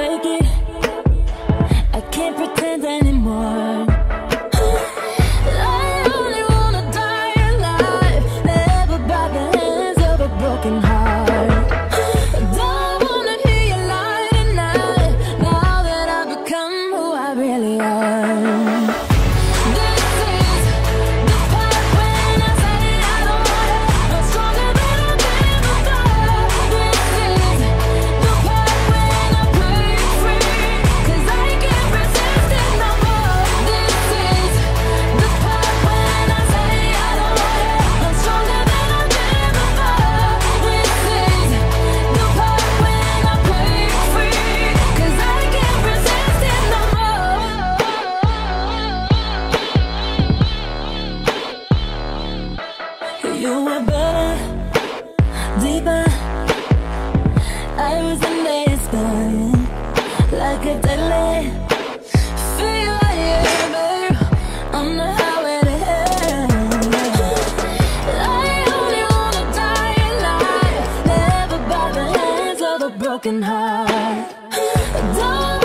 fake it. Broken heart. Don't